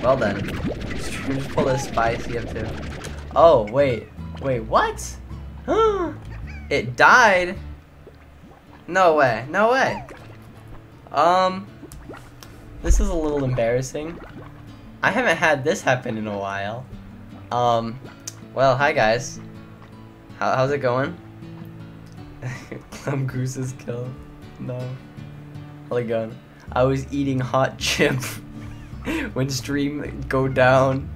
Well then. Streams pull spicy up too. Oh, wait. Wait, what? it died? No way. No way. Um, this is a little embarrassing. I haven't had this happen in a while. Um, well, hi guys. How, how's it going? Plum Goose is killed. No. It going? I was eating hot chip when stream go down.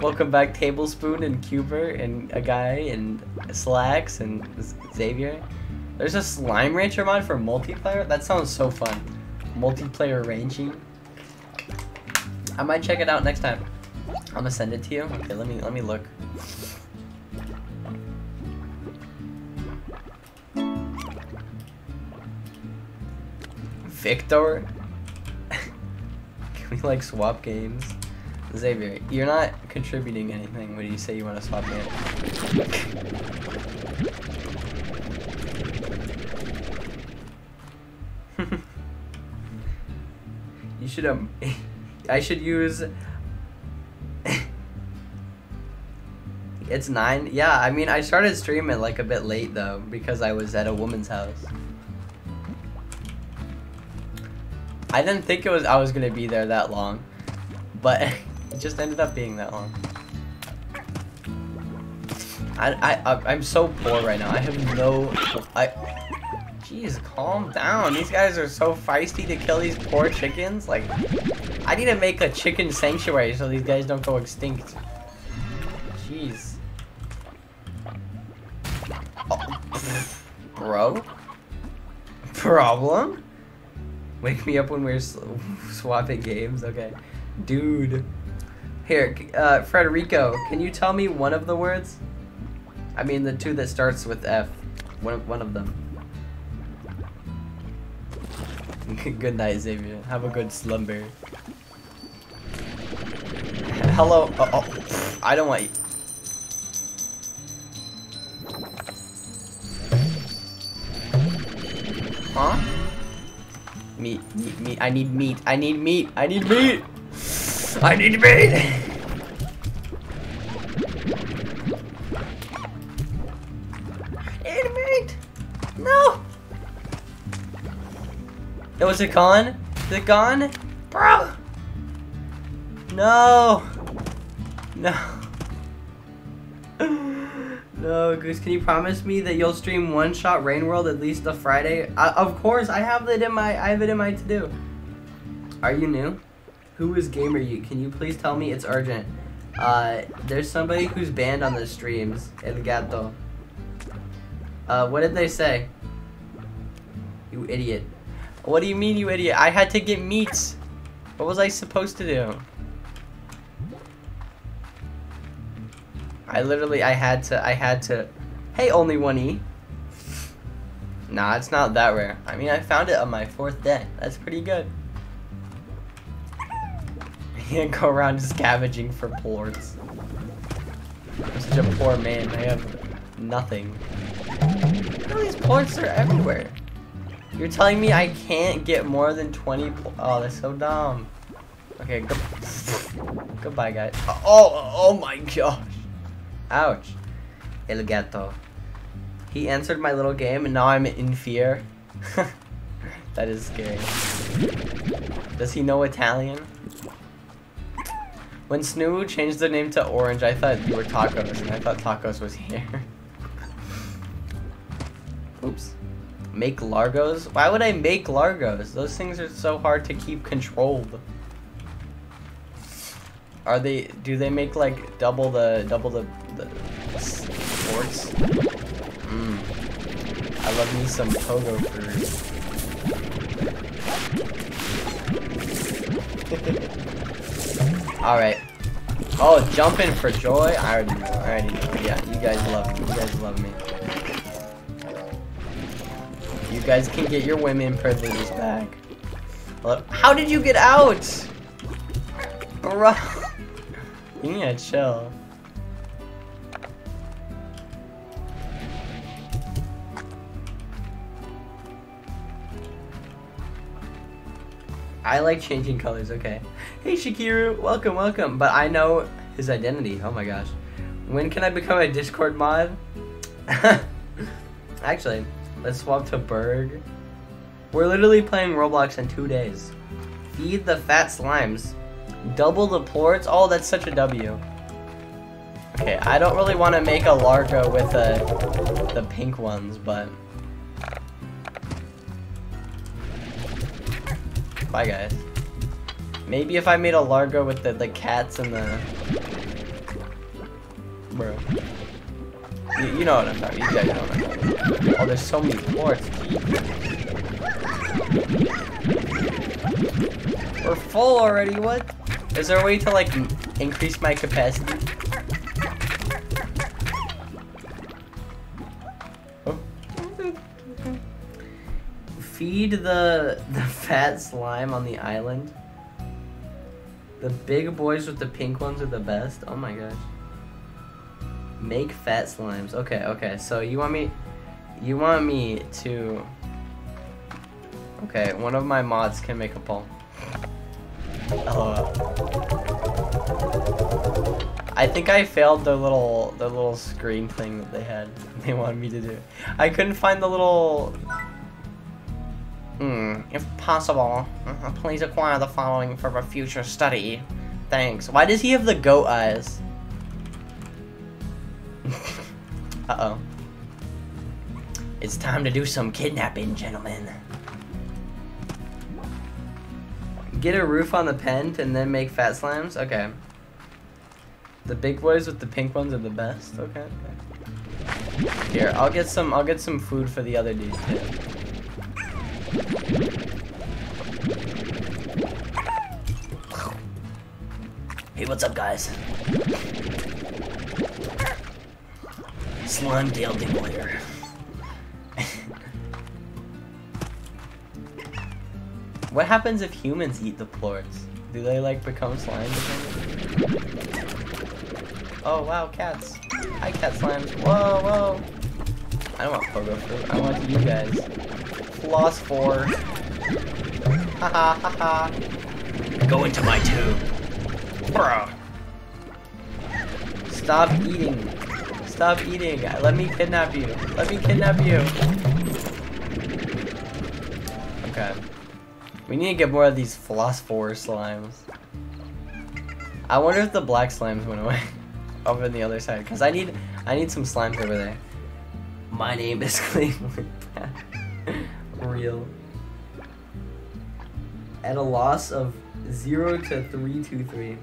Welcome back Tablespoon and Cuber and a guy and Slacks and Xavier. There's a Slime Rancher mod for multiplayer? That sounds so fun. Multiplayer ranging. I might check it out next time. I'm gonna send it to you. Okay, let me let me look. Victor? We like swap games? Xavier, you're not contributing anything when you say you want to swap games. you should um I should use It's 9? Yeah, I mean I started streaming like a bit late though because I was at a woman's house. I didn't think it was I was gonna be there that long, but it just ended up being that long. I I I'm so poor right now. I have no I. Jeez, calm down. These guys are so feisty to kill these poor chickens. Like, I need to make a chicken sanctuary so these guys don't go extinct. Jeez. Oh. Bro? Problem? Wake me up when we're swapping games? Okay. Dude. Here, uh, Frederico, can you tell me one of the words? I mean, the two that starts with F. One, one of them. good night, Xavier. Have a good slumber. Hello. Oh, oh, I don't want you. Meat, meat, meat. I need meat. I need meat. I need meat. I need meat. I need meat. No. It was it gone? Is it gone? Bro. No. No. Goose, can you promise me that you'll stream OneShot Rain World at least a Friday? Uh, of course, I have it in my I have it in my to do. Are you new? Who is Gamer You? Can you please tell me it's urgent? Uh, there's somebody who's banned on the streams. El Gato. Uh, what did they say? You idiot. What do you mean, you idiot? I had to get meats. What was I supposed to do? I literally, I had to, I had to, hey, only one E. Nah, it's not that rare. I mean, I found it on my fourth day. That's pretty good. Can't go around scavenging for plorts. I'm such a poor man. I have nothing. All these plorts are everywhere. You're telling me I can't get more than 20 Oh, that's so dumb. Okay, go goodbye, guys. Oh, oh my gosh. Ouch. El gato. He answered my little game and now I'm in fear. that is scary. Does he know Italian? When Snoo changed the name to Orange, I thought you were Tacos, and I thought Tacos was here. Oops. Make Largos? Why would I make Largos? Those things are so hard to keep controlled. Are they? Do they make like double the double the the sports? Mmm. I love me some pogo fruit. All right. Oh, jumping for joy. I already know. I already know. Yeah, you guys love me. You guys love me. You guys can get your women privileges back. How did you get out? Bro. You need to chill. I like changing colors, okay. Hey Shakiru, welcome, welcome. But I know his identity. Oh my gosh. When can I become a Discord mod? Actually, let's swap to Berg. We're literally playing Roblox in two days. Feed the fat slimes. Double the plorts. Oh, that's such a W. Okay, I don't really want to make a Largo with the, the pink ones, but... Bye, guys. Maybe if I made a Largo with the, the cats and the... Bro. You, you know what I'm talking You guys know what I'm talking about. Oh, there's so many plorts. We're full already, what? Is there a way to, like, increase my capacity? Feed the, the fat slime on the island. The big boys with the pink ones are the best. Oh my gosh. Make fat slimes. Okay, okay. So you want me you want me to Okay, one of my mods can make a poll. Oh. Uh, I think I failed the little the little screen thing that they had. They wanted me to do. I couldn't find the little Hmm, if possible, uh, please acquire the following for a future study. Thanks. Why does he have the goat eyes? Uh-oh. It's time to do some kidnapping, gentlemen. Get a roof on the pent and then make fat slimes? Okay. The big boys with the pink ones are the best. Okay. Here, I'll get some I'll get some food for the other dudes too. Hey, what's up, guys? Slime Dale Demolitor. what happens if humans eat the plorts? Do they like become slime? Oh wow, cats. Hi cat slimes. Whoa, whoa. I don't want pogo fruit. I want you guys. Floss 4. ha ha. Go into my tube. Bruh. Stop eating. Stop eating. Let me kidnap you. Let me kidnap you. Okay. We need to get more of these Phosphor slimes. I wonder if the black slimes went away over on the other side. Because I need I need some slimes over there. My name is Cleveland. Real. At a loss of 0 to 323.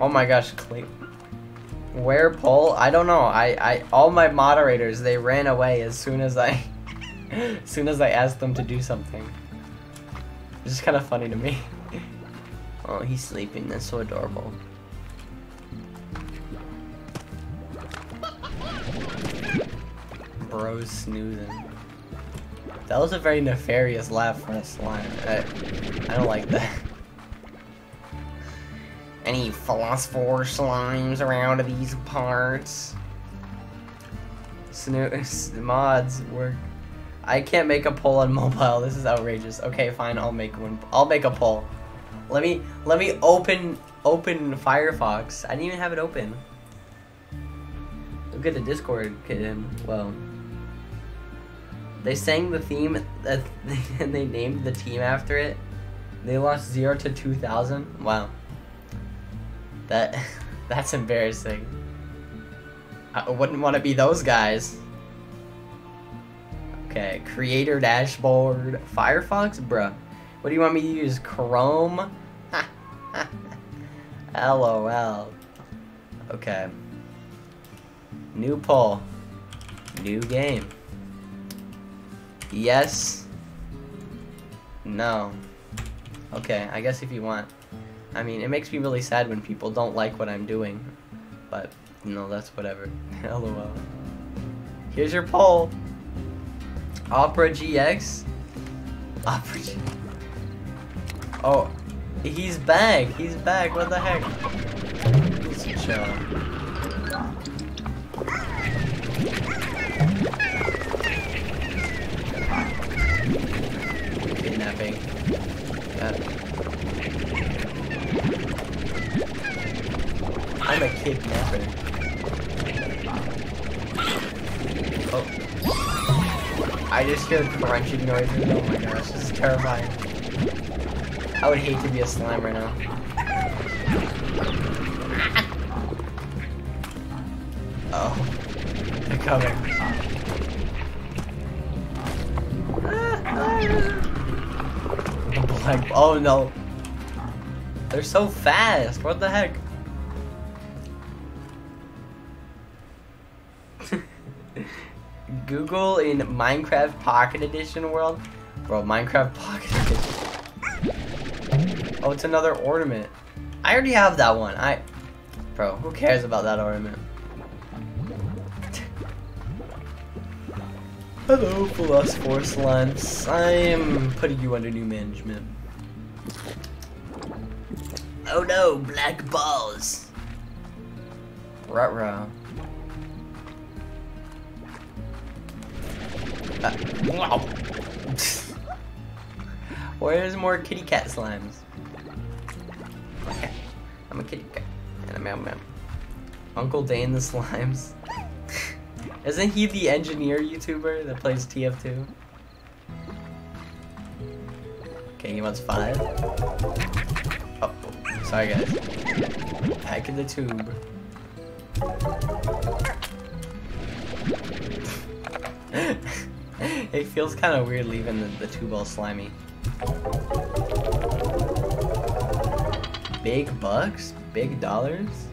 Oh my gosh, Cle Where poll? I don't know. I, I all my moderators they ran away as soon as I as soon as I asked them to do something. It's just kind of funny to me. oh, he's sleeping. That's so adorable. Bros snoozing. That was a very nefarious laugh for a slime. I, I don't like that. Any phosphor slimes around these parts? Snoo mods work. I can't make a poll on mobile. This is outrageous. Okay, fine. I'll make one. I'll make a poll. Let me let me open open Firefox. I didn't even have it open. Look at the Discord kitten. Well. They sang the theme that uh, and they named the team after it. They lost zero to two thousand. Wow. That that's embarrassing. I wouldn't want to be those guys. Okay, creator dashboard, Firefox, bruh. What do you want me to use? Chrome? LOL. Okay. New poll. New game. Yes. No. Okay, I guess if you want. I mean, it makes me really sad when people don't like what I'm doing. But, you know, that's whatever. LOL. Here's your poll. Opera GX? Opera G Oh, he's back. He's back. What the heck? Let's chill. Oh. I just hear crunching noises. Oh my gosh, this is terrifying. I would hate to be a slime right now. Oh. They're coming. Oh no. They're so fast. What the heck? Google in Minecraft Pocket Edition world. Bro, Minecraft Pocket Edition. Oh, it's another ornament. I already have that one. I, bro, who cares about that ornament? Hello, Plus Force Lens. I'm putting you under new management. Oh no, black balls. Ruh-roh. Wow. Where's more kitty cat slimes? Okay. I'm a kitty cat. And a meow meow. Uncle Dane the Slimes. Isn't he the engineer YouTuber that plays TF2? Okay, he wants five. Oh, sorry guys. Back in the tube. it feels kind of weird leaving the, the tube all slimy. Big bucks? Big dollars?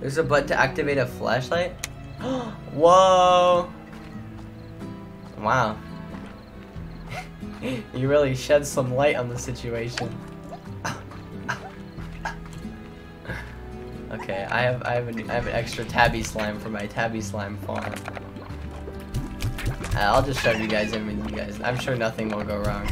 There's a button to activate a flashlight? Whoa! Wow. you really shed some light on the situation. okay, I have I have an I have an extra tabby slime for my tabby slime farm. I'll just shove you guys in with you guys. I'm sure nothing will go wrong.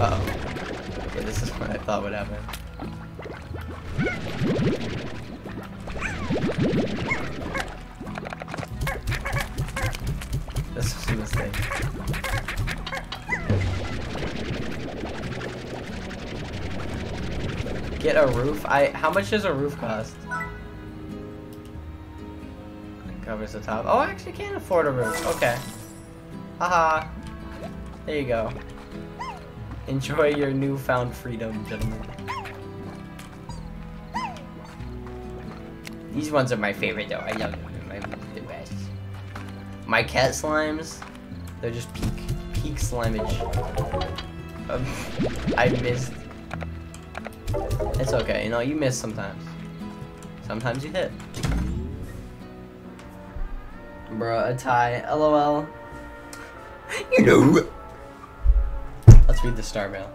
Uh oh. Okay, this is what I thought would happen. Get a roof? I how much does a roof cost? It covers the top. Oh I actually can't afford a roof. Okay. Haha. There you go. Enjoy your newfound freedom, gentlemen. These ones are my favorite though. I love them. They're the best. My cat slimes, they're just peak, peak slimage. Um, I missed. It's okay, you know, you miss sometimes. Sometimes you hit. Bruh, a tie. LOL. You know. Let's read the star mail.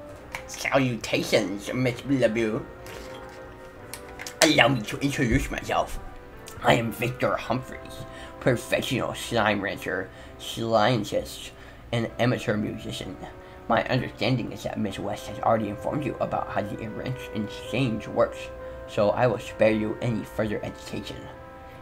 Salutations, Miss Blabu. Allow me to introduce myself. I am Victor Humphries, professional slime rancher, scientist, and amateur musician. My understanding is that Miss West has already informed you about how the range exchange works, so I will spare you any further education.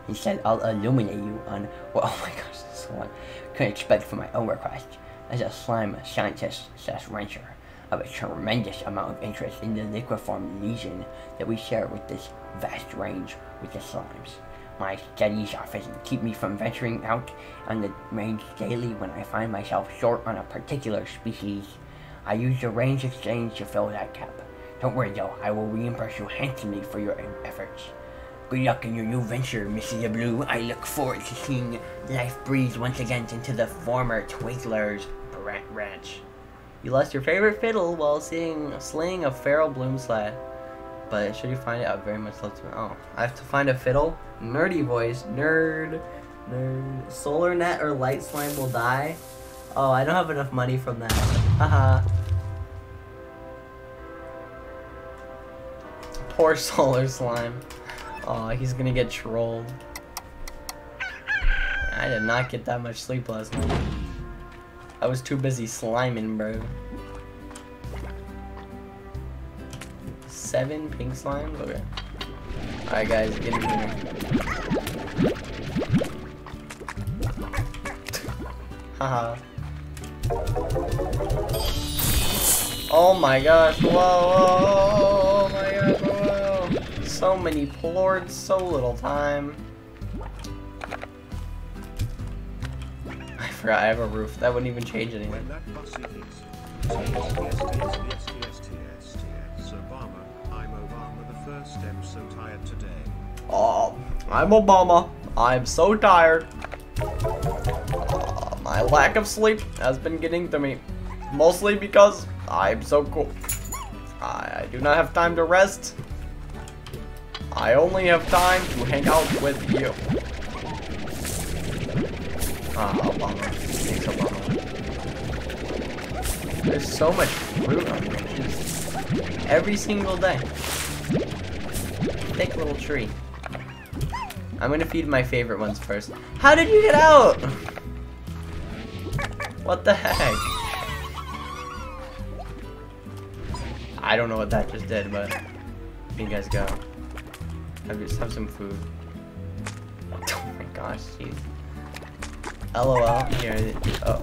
Instead, I'll illuminate you on what, oh my gosh, this one, can expect from my own request as a slime scientist slash rancher. I have a tremendous amount of interest in the liqueform lesion that we share with this vast range with the slimes. My studies often keep me from venturing out on the range daily when I find myself short on a particular species. I use the range exchange to fill that gap. Don't worry though, I will reimburse you handsomely for your efforts. Good luck in your new venture, Mrs. Blue. I look forward to seeing life breathe once again into the former Twinkler's ranch. You lost your favorite fiddle while seeing slaying a feral bloom slide. But should you find it, I very much love to. Oh, I have to find a fiddle. Nerdy voice, nerd, nerd. Solar net or light slime will die. Oh, I don't have enough money from that. Haha. Poor solar slime. Oh, he's gonna get trolled. I did not get that much sleep last night. I was too busy sliming, bro. Seven pink slimes? Okay. Alright guys, get in here. Haha. Oh my gosh, whoa, whoa, oh my gosh, whoa. So many plorts, so little time. I forgot I have a roof. That wouldn't even change anything. Oh, I'm Obama. I'm so tired. Uh, my lack of sleep has been getting to me. Mostly because I'm so cool. I, I do not have time to rest. I only have time to hang out with you. Ah, Obama. Thanks, Obama. There's so much fruit on here. Every single day. Thick little tree. I'm gonna feed my favorite ones first. How did you get out? What the heck? I don't know what that just did, but you guys go. Have, just have some food. Oh my gosh, jeez. LOL. Here. Oh.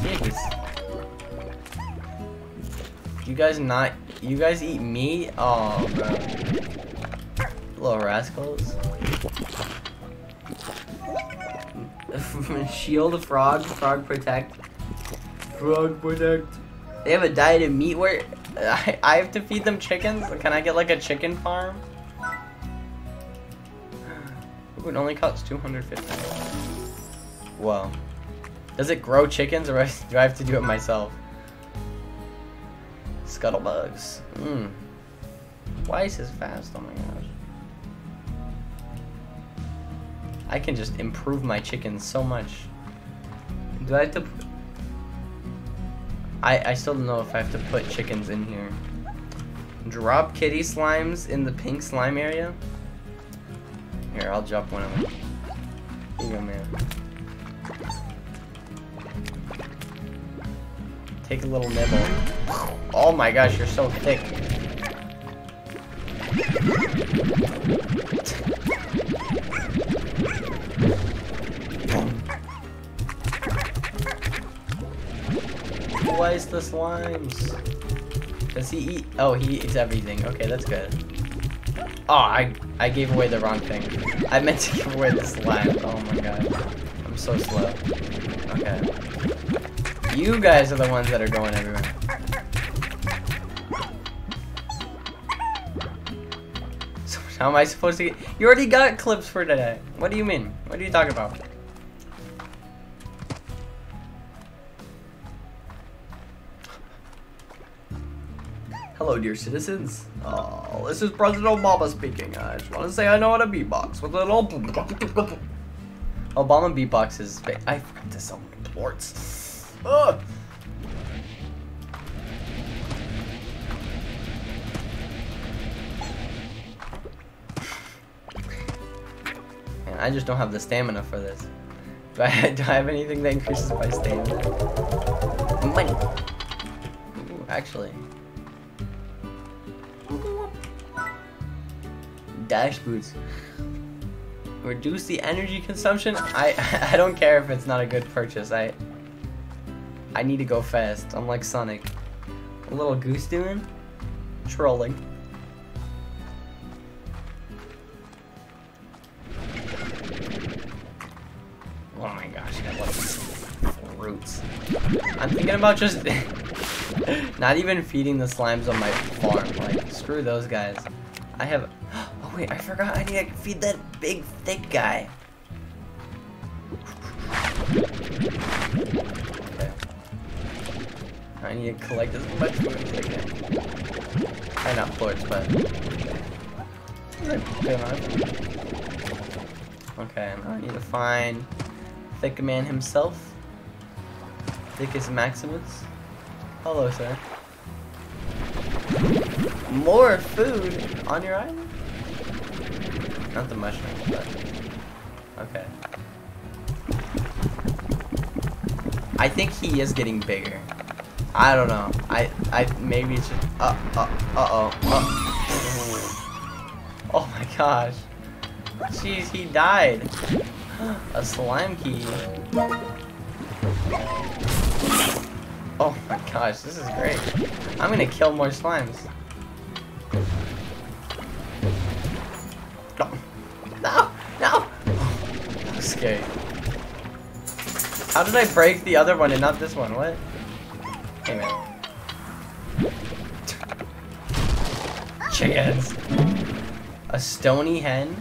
Jeez. You guys not? You guys eat meat? Oh, bro. Little rascals. Shield frog, frog protect. Frog protect. They have a diet of meat where I, I have to feed them chickens? Can I get like a chicken farm? Ooh, it only costs 250. Whoa. Does it grow chickens or do I have to do it myself? Scuttlebugs. Mmm. Twice as fast, oh my gosh. I can just improve my chickens so much. Do I have to... I, I still don't know if I have to put chickens in here. Drop kitty slimes in the pink slime area? Here, I'll drop one of them. Here you go, man. Take a little nibble. Oh my gosh, you're so thick. Twice the slimes. Does he eat? Oh, he eats everything. Okay, that's good. Oh, I I gave away the wrong thing. I meant to give away the slime. Oh my god. I'm so slow. Okay. You guys are the ones that are going everywhere. So how am I supposed to get... You already got clips for today. What do you mean? What are you talking about? Hello, dear citizens. Oh, this is President Obama speaking. I just want to say I know how to beatbox with a little. Obama beatbox is. I forgot sell my plorts. Ugh. Man, I just don't have the stamina for this. Do I, do I have anything that increases my stamina? Money. Ooh, actually. dash boots. Reduce the energy consumption? I I don't care if it's not a good purchase. I I need to go fast. I'm like Sonic. A little goose doing? Trolling. Oh my gosh, I love roots. I'm thinking about just not even feeding the slimes on my farm. Like, screw those guys. I have Oh wait, I forgot I need to feed that big, thick guy. I need to collect as much food as I can. I not plorts, but... Okay, now I need to find Thick Man himself. Thickest Maximus. Hello, sir. More food on your island? Not the mushrooms, but... Okay. I think he is getting bigger. I don't know. I, I, maybe it's just, uh, uh, uh-oh, uh. Oh my gosh. Jeez, he died. A slime key. Oh my gosh, this is great. I'm gonna kill more slimes. No, no, no! that was scary. How did I break the other one and not this one? What? Chickens. A stony hen?